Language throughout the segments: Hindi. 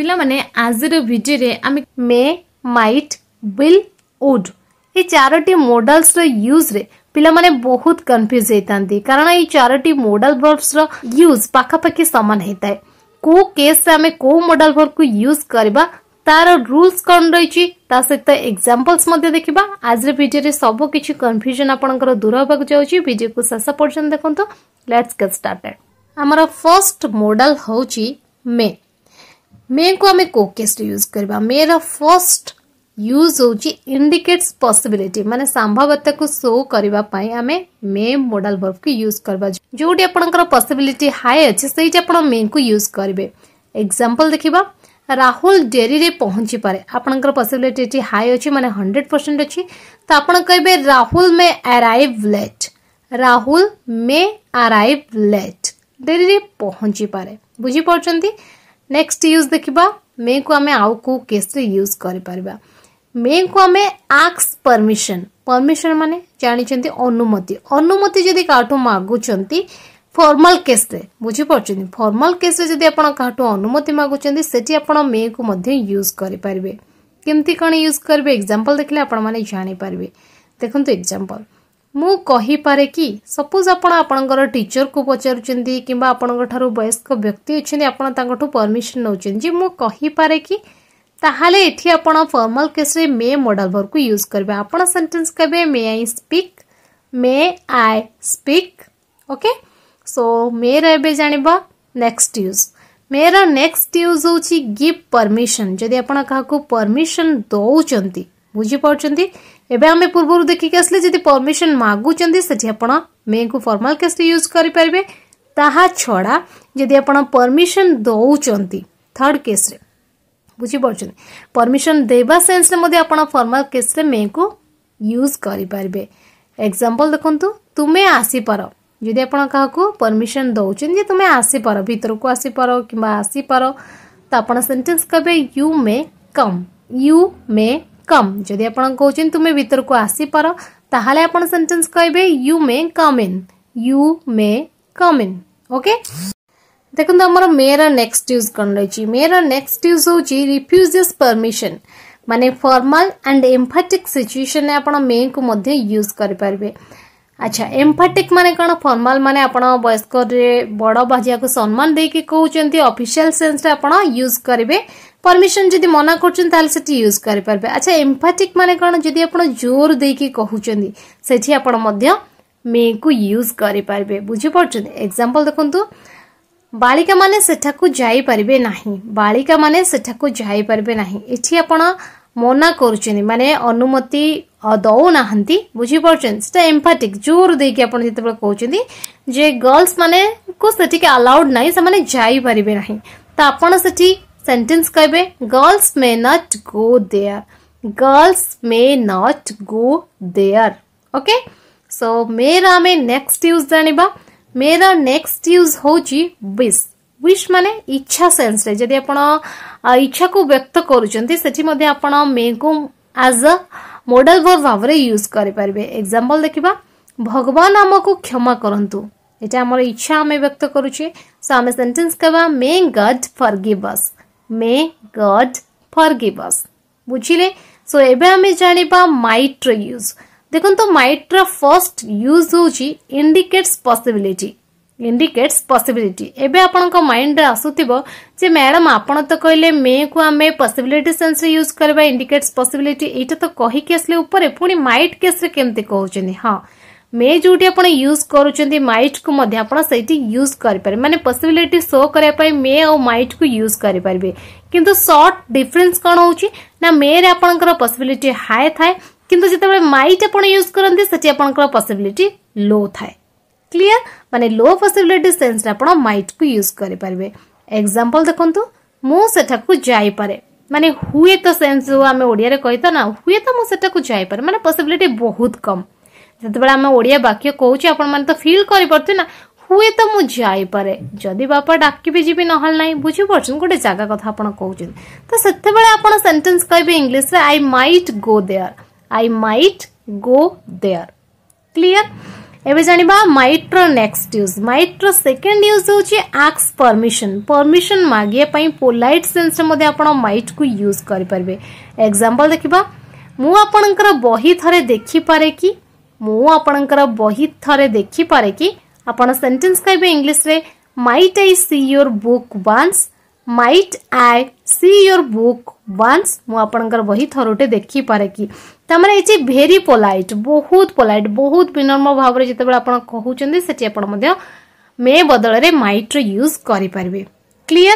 पाने आज भिडियो मे माइट विल उड ये चारोटी मोडल्स यूज रे पाने बहुत कन्फ्यूज होता कारण ये चारोटी मोडल बल्बस रूज पखापाखि सामान होता है को केस आम कौ मोडल बल्ब को यूज करवा तार रूल्स कौन रही सहित एक्जामपल्स देखा आज भिडे सबकि कन्फ्यूजन आपंकर दूर होगा चाहिए को शेष पर्यटन देखो लेट्स गेट स्टार्टेड आमर फर्स्ट मोडल हूँ मे મેંકુ આમે કોકેસ્ટ यूज करवा મેર ફર્સ્ટ यूज हूँ इंडिकेट्स पसबिलिटी मानते संभवता को शो करने आम मे मोडाल वर्ब को यूज करवा जो पसबिलिटी हाई अच्छे से मे को यूज करेंगे एक्जामपल देखा राहुल डेरी रे पहुंची पारे आपंकर पसबिलिटी हाई अच्छी मानते हंड्रेड परसेंट अच्छी तो आप कहे Rahul may arrive late Rahul may arrive late dairy रे पहुंची पारे बुझीपार नेक्स्ट यूज देखा मे को आम आउ कौ यूज कर मे को आम आक्स परमिशन परमिशन मान जानते अनुमति अनुमति जदि का मगुंट फर्माल केस बुझीपार फर्माल केस जदि आप अनुमति मगुंट से मे को यूज करेंगे केमती कौन यूज करेंगे एक्जामपल देखने आप देखते एक्जामपल मुपे कि सपोज आपर टीचर को पचार वयस्क व्यक्ति अच्छा आपठ परमिशन नौ मुझे कि ताहले आपड़ फर्माल केस मे मडल भर को यूज करेंगे आपड़ सेन्टेन्स कहे may I speak may I speak okay so may रे जानव next use may next use हूँ गिव परमिशन जदि आपको परमिशन दौर बुझीप एवं आम पूर्व देखिक आसे जी परमिशन मगुच्च से मे को फर्माल कैस यूज करेंगे ता छड़ा जदि आपमिशन दौरान थर्ड केस रे परमिशन देवा सेन्स फर्माल केस मे को यूज करेंगे एक्जाम्पल देखु तुम्हें आसीपार जदि आपमिशन दौरान तुम्हें आसीपार भर को आसीपार कि आसीपार तो आप सेन्टेन्स कहे you may come you may कम जदि आप कहते तुम भितर को आसीपार ताहले आपण सेंटेंस कहबे you may come in you may come in okay देखो आम मेर नेक्स्ट यूज कौन रही मेर नेक्स्ट यूज हूँ रिफ्यूज परमिशन माने फॉर्मल एंड एम्फाटिक सिचुएशन आप मे को यूज करें अच्छा एम्फाटिक माने कौन फर्माल मान आप वयस्क बड़ बाजिया को सम्मान दे देके कहते अफिशियाल सेन्स यूज करेंगे परमिशन जी मना कर यूज करेंगे अच्छा एम्फाटिक माने कौन जी आप जोर देके कहते से मे को यूज करें बुझिपड़ एक्जाम्पल देखु बालिका मैंने सेठाक जापर ना बालिका मैंने सेठाक जापर ना ये आप मना कर मानने अनुमति दौना बुझीपटा एम्फाटिक जोर देखते कहते जे गर्ल्स मैंने से ना से पारे ना तो आपठी सेन्टेन्स कह girls may not go there girls may not go there okay so मेरा आम नेक्स्ट यूज जाना मेरा नेक्स्ट यूज हूँ बिस् विश माने इच्छा सेन्स इच्छा को व्यक्त करज अ मॉडल वर्ब भाव यूज करें एक्जाम्पल देखा भगवान आम को क्षमा करतु ये आम इच्छा आम व्यक्त करुचे सो आम सेन्टेन्स कहवा मे गड फर गिवस मे गड फर गिवस बुझे सो एमें जाना माइट्र यूज देखो माइट्र फर्स्ट यूज हूँ इंडिकेट्स पसबिलिटी इंडिकेट्स पसबिलिटी एवं आपं माइंड आसुथे मैडम आपत तो कहले मे को आम पसबिलिट से यूज करवा इंडिकेट्स पसबिलिटी यही तो कही आसले पुणी माइट केस्रे के कहते हाँ मे जो आज यूज कर माइट को यूज करें मैंने पसबिलिट सो करने मे आउ माइट को यूज करेंगे कि सर्ट डिफरेन्स कौन हो मे आपर पसबिलिट हाई थाए कि जिते माइट आपूज करते पसबिलिट लो थाए ক্লিয়ার মানে লো পସିବିଲିଟି ସେନ୍ସରେ ଆପଣ ମାଇଟ୍କୁ ୟୁଜ୍ କରିପାରିବେ ଏକ୍ଜାମ୍ପଲ୍ ଦେଖନ୍ତୁ ମୁଁ ସେଠାକୁ ଯାଇପାରେ ମାନେ ହୁଏତ ସେନ୍ସ ଯେଉଁ ଆମେ ଓଡ଼ିଆରେ କହିଥା ନା ହୁଏତ ମୁଁ ସେଠାକୁ ଯାଇପାରେ ମାନେ ପସିବିଲିଟି ବହୁତ କମ୍ ଯେତେବେଳେ ଆମେ ଓଡ଼ିଆ ବାକ୍ୟ କହୁଛେ ଆପଣମାନେ ତ ଫିଲ୍ କରିପାରୁଥିବେ ନା ହୁଏତ ମୁଁ ଯାଇପାରେ ଯଦି ବାପା ଡାକିବି ଯିବି ନହେଲେ ନାହିଁ ବୁଝିପାରୁଛନ୍ତି ଗୋଟେ ଜାଗା କଥା ଆପଣ କହୁଛନ୍ତି ତ ସେତେବେଳେ ଆପଣ ସେଣ୍ଟେନ୍ସ କହିବେ ଇଂଲିଶରେ I might go there I might go there clear এবে জানিবা মাইট্র নেক্সট ইউজ মাইট্র সেকেন্ড ইউজ হচ্ছে আক্স পরমিশন পরমিশন মাগিয়া পাই পোলাইট সেন্সরে মধ্যে আপন মাইট কু ইউজ করি পারবে এক্সাম্পল দেখিবা মু আপনকৰ বহি থৰে দেখি পারে কি মু আপনকৰ বহি থৰে দেখি পারে কি আপন সেন্টেন্স কইবে ইংলিশ রে might I see your book once might I see your book once মু আপনকৰ বহি থৰোটে দেখি পারে কি ତାମାନେ ଇଟ୍ସ ଭେରି ପୋଲାଇଟ୍ ବହୁତ ପୋଲାଇଟ୍ ବହୁତ ବିନମ୍ର ଭାବରେ ଯେତେବେଳେ ଆପଣ କହୁଛନ୍ତି ସେଠି ଆପଣ ମଧ୍ୟ ମେ ବଦଳରେ ମାଇଟ୍ର ୟୁଜ୍ କରିପାରିବେ କ୍ଲିଅର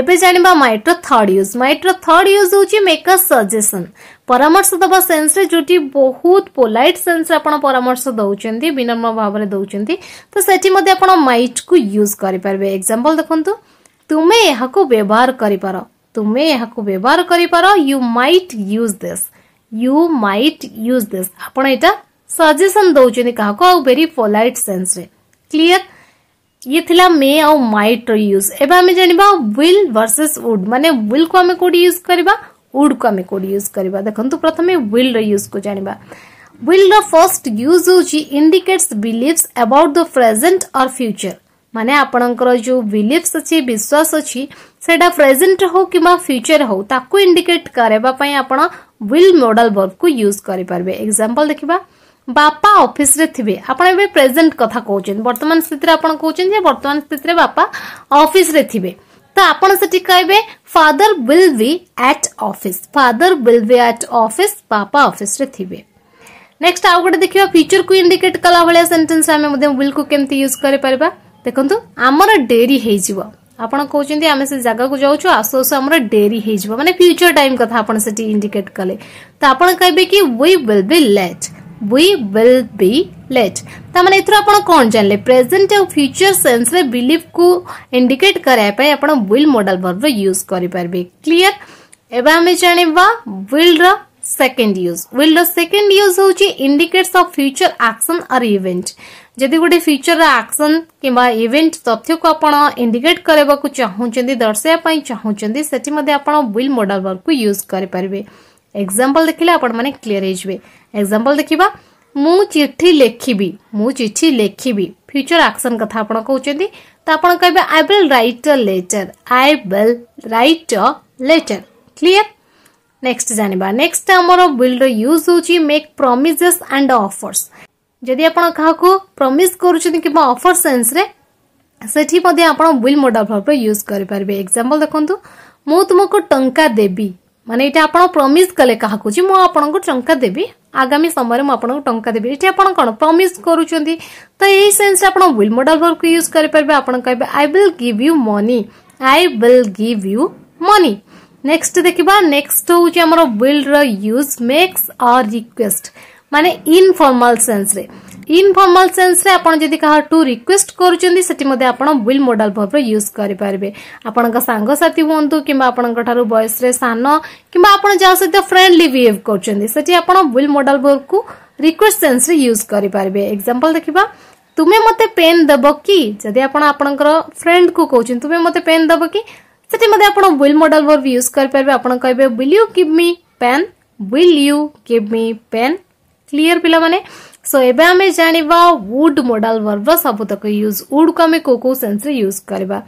ଏବେ ଜାଣିବା ମାଇଟ୍ର ଥର୍ଡ ୟୁଜ୍ ମାଇଟ୍ର ଥର୍ଡ ୟୁଜ୍ ହେଉଛି ମେକ୍ ଅ ସଜେସନ୍ ପରାମର୍ଶ ଦେବା ସେନ୍ସରେ ଯେଉଁଠି ବହୁତ ପୋଲାଇଟ୍ ସେନ୍ସରେ ଆପଣ ପରାମର୍ଶ ଦେଉଛନ୍ତି ବିନମ୍ର ଭାବରେ ଦେଉଛନ୍ତି ତ ସେଠି ମଧ୍ୟ ଆପଣ ମାଇଟ୍କୁ ୟୁଜ୍ କରିପାରିବେ ଏକ୍ଜାମ୍ପଲ୍ ଦେଖନ୍ତୁ ତୁମେ ଏହାକୁ ବ୍ୟବହାର କରିପାର ତୁମେ ଏହାକୁ ବ୍ୟବହାର କରିପାର you might use this you might use this suggestion दौन क्या भेरी पोलैट सेन्स क्लीयर ये थिला मे आउ माइट यूज एवं जानवा विल वर्सेस वुड माने विल को आम कौट यूज करवा वुड को आम कौट यूज करवा देखते प्रथम विल रूज को जानवा विल र फर्स्ट यूज हूँ indicates beliefs about the present और फ्यूचर माने आपणकर जो बिलीफ्स अच्छे विश्वास अच्छी से प्रेजेट हो कि फ्यूचर हो ताको इंडिकेट करवाई आपड़ will modal verb को use करि परबे एग्जांपल देखिबा ବାପା ଅଫିସରେ ଥିବେ ଆପଣ ଏବେ ପ୍ରେଜେଣ୍ଟ କଥା କହୁଛନ୍ତି ବର୍ତ୍ତମାନ ସ୍ଥିତିରେ ଆପଣ କହୁଛନ୍ତି ଯେ ବର୍ତ୍ତମାନ ସ୍ଥିତିରେ ବାପା ଅଫିସରେ ଥିବେ ତ ଆପଣ ସେଠି କହିବେ father will be at office father will be at office ବାପା ଅଫିସରେ ଥିବେ ନେକ୍ସଟ ଆଉ ଗୋଟେ ଦେଖିବା ଫ୍ୟୁଚରକୁ ଇଣ୍ଡିକେଟ୍ କଲା ଭଳିଆ ସେଣ୍ଟେନ୍ସ ଆମେ ମଧ୍ୟ ୱିଲ୍କୁ କେମିତି ୟୁଜ୍ କରିପାରିବା ଦେଖନ୍ତୁ ଆମର ଡେରି ହେଇଯିବ ଆପଣ କହୁଛନ୍ତି ଆମେ ସେ ଜାଗାକୁ ଯାଉଛୁ ଆସୁ ଆସୁ ଆମର ଡେରି ହେଇଯିବ ମାନେ ଫ୍ୟୁଚର ଟାଇମ୍ କଥା ଆପଣ ସେଠି ଇଣ୍ଡିକେଟ୍ କଲେ ତ ଆପଣ କହିବେ କି we will be late we will be late ତାମାନେ ଏଥିରୁ ଆପଣ କ'ଣ ଜାଣିଲେ ପ୍ରେଜେଣ୍ଟ ଆଉ ଫ୍ୟୁଚର ସେନ୍ସରେ ବିଲିଭକୁ ଇଣ୍ଡିକେଟ୍ କରିବା ପାଇଁ ଆପଣ ୱିଲ୍ ମଡେଲ୍ ଭର୍ବର ୟୁଜ୍ କରିପାରିବେ କ୍ଲିଅର ଏବେ ଆମେ ଜାଣିବା ୱିଲ୍ର सेकेंड यूज विल्ड सेकेंड यूज हूँ indicates of future action or event जदि गोटे फ्यूचर आक्शन किंवा इवेंट तथ्य को आज इंडिकेट कर दर्शाई चाहते से विल मडल वर्क को यूज करेंगे एक्जाम्पल देखने आपने क्लीयर होक्जाम्पल देखा मु चिठी लिखी मु चिठी लिखी फ्यूचर आक्शन क्या कहते तो आप कहते I will write a letter I will write a letter clear next जानवा नेक्स्ट आम बिल्ड रूज हूँ मेक प्रॉमिसेस एंड अफर्स जदि आप प्रमिज प्रॉमिस करूछन किबा विल मोड वर्ब यूज करेंगे परबे एग्जांपल देखंतु मु तुमको टंका देबी माने एटा आपण प्रॉमिस कले क्या जी मु आपण को टंका आगामी समय आपको टंका देवी ये आप प्रमिज कर तो यही सेन्स आप विल मॉडल वर्क यूज करेंगे आप I will give you money I will give you money next ଦେଖିବା ନେକ୍ସଟ ହେଉଛି ଆମର ୱିଲ୍ଡର ୟୁଜ୍ ମେକ୍ସ ଅର୍ ରିକ୍ୱେଷ୍ଟ ମାନେ ଇନଫର୍ମାଲ ସେନ୍ସରେ ଇନଫର୍ମାଲ ସେନ୍ସରେ ଆପଣ ଯଦି କାହାଠୁ ରିକ୍ୱେଷ୍ଟ କରୁଛନ୍ତି ସେଠି ମଧ୍ୟ ଆପଣ ୱିଲ୍ ମୋଡାଲ ଭର୍ବରେ ୟୁଜ୍ କରିପାରିବେ ଆପଣଙ୍କ ସାଙ୍ଗସାଥି ହୁଅନ୍ତୁ କିମ୍ବା ଆପଣଙ୍କ ଠାରୁ ବୟସରେ ସାନ କିମ୍ବା ଆପଣ ଯାହା ସହିତ ଫ୍ରେଣ୍ଡଲି ବିହେଭ୍ କରୁଛନ୍ତି ସେଠି ଆପଣ ୱିଲ୍ ମୋଡାଲ ଭର୍ବକୁ ରିକ୍ୱେଷ୍ଟ ସେନ୍ସରେ ୟୁଜ୍ କରିପାରିବେ ଏକ୍ଜାମ୍ପଲ୍ ଦେଖିବା ତୁମେ ମୋତେ ପେନ୍ ଦେବ କି ଯଦି ଆପଣ ଆପଣଙ୍କର ଫ୍ରେଣ୍ଡକୁ କହୁଛନ୍ତି ତୁମେ ମୋତେ ପେନ୍ ଦେବ କି ସେଠି ମଧ୍ୟ ଆପଣ ୱିଲ୍ ମଡେଲ ବର୍ବ ୟୁଜ୍ କରିପାରିବେ ଆପଣ କହିବେ will you give me pen will you give me pen clear ପିଲାମାନେ ସୋ ଏବେ ଆମେ ଜାଣିବା ଉଡ୍ ମଡେଲ ବର୍ବର ସବୁତକ ୟୁଜ୍ ଉଡ୍କୁ ଆମେ କୋଉ କୋଉ ସେନ୍ସରେ ୟୁଜ୍ କରିବା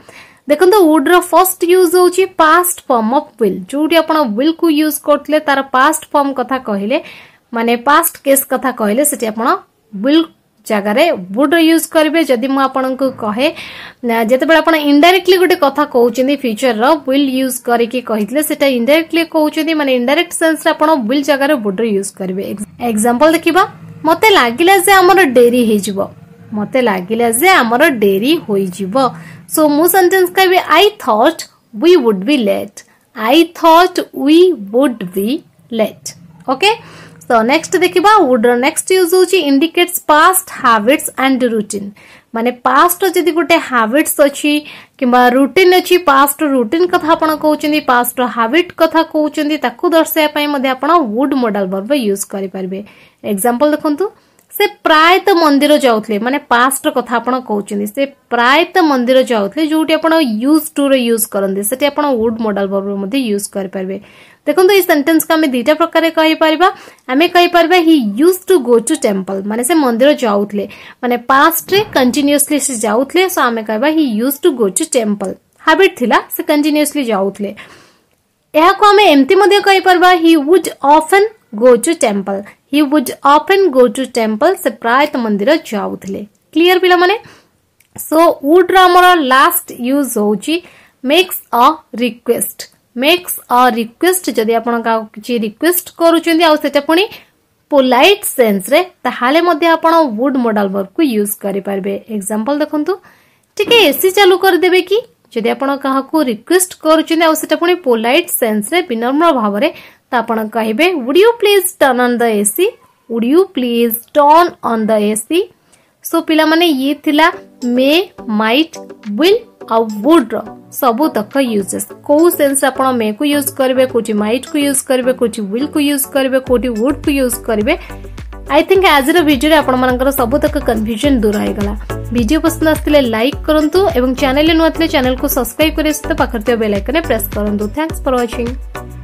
ଦେଖନ୍ତୁ ଉଡ୍ର ଫର୍ଷ୍ଟ ୟୁଜ୍ ହେଉଛି ପାଷ୍ଟ ଫର୍ମ ଅଫ୍ ୱିଲ୍ ଯୋଉଠି ଆପଣ ୱିଲ୍କୁ ୟୁଜ୍ କରୁଥିଲେ ତାର ପାଷ୍ଟ ଫର୍ମ କଥା କହିଲେ ମାନେ ପାଷ୍ଟ କେସ୍ କଥା କହିଲେ ସେଠି ଆପଣ ୱିଲ୍ जगार वुड रूज करेंगे जदि मुझे कहे जिते बहुत इनडाइरेक्टली गोटे कथ कौन फ्यूचर रिल यूज करेंटा इनडाइरेक्टली मैं इनडाइरेक्ट सेन्स विल जगार वुड रूज करेंगे एक्जामपल देखा मत लगे डेरी मत लगे डेरी सो मुझे कह that we would be late I that we would be late okay okay? तो नेक्स्ट देखा वुड्र नेक्ट यूज हूँ indicates past habits and routine माने पास्ट गोटे हाबिट्स अच्छी कि रुटीन अच्छी पास्ट रुटीन कथ कौन पास्ट हाबिट कथ कौन दर्शाई वुड मडल बर्ब यूज करेंगे एक्जामपल देखता से प्रायत मंदिर जाऊे मानते पास्ट कथ कौन से प्रायत मंदिर जाऊे जो यूज टू रूज करते वुड मडेल भाव में यूज करें देखो ये सेन्टेन्स को आम दिटा प्रकार कहीपर आम कहीपर he used to go to temple मान से मंदिर जाऊे मानते पास्ट्रे कंटिन्यूसली जाऊे सो आम कह he use to go to temple habit थी से कंटिन्यूसली जाऊे यहाँ एमती कहीपर he would often go to temple he would often go to temple ସେ ପ୍ରାୟତଃ ମନ୍ଦିର ଯାଉଥିଲେ କ୍ଲିଅର ପିଲାମାନେ ସୋ ୱୁଡ୍ର ଆମର ଲାଷ୍ଟ ୟୁଜ୍ ହେଉଛି makes a request makes a request ଯଦି ଆପଣ କାହାକୁ କିଛି ରିକ୍ୱେଷ୍ଟ କରୁଛନ୍ତି ଆଉ ସେଟା ପୁଣି ପୋଲାଇଟ୍ ସେନ୍ସରେ ତାହେଲେ ମଧ୍ୟ ଆପଣ ୱୁଡ୍ ମଡାଲ୍ ବର୍ଗକୁ ୟୁଜ୍ କରିପାରିବେ ଏକ୍ଜାମ୍ପଲ୍ ଦେଖନ୍ତୁ ଟିକେ ଏସି ଚାଲୁ କରିଦେବେ କି ଯଦି ଆପଣ କାହାକୁ ରିକ୍ୱେଷ୍ଟ କରୁଛନ୍ତି ଆଉ ସେଟା ପୁଣି ପୋଲାଇଟ୍ ସେନ୍ସରେ ବିନମ୍ର ଭାବରେ तो आप कह you please turn on the AC would you please turn on the AC सो पाने ये थिला मे माइट विल आउ वुड सब तक यूजेस कौ से आप मे को यूज करेंगे कौट माइट को यूज करेंगे कौट विल को यूज करेंगे कौट वुड को यूज करेंगे आई थिंक आज भिडियो आपर सब तक कन्फ्यूजन दूर होगा भिड पसंद आसते लाइक करूँ और चेल नुआ चेल को सब्सक्राइब करें सहित पाखे बेल आइकन प्रेस करूँ थैंक्स फर व्वाचिंग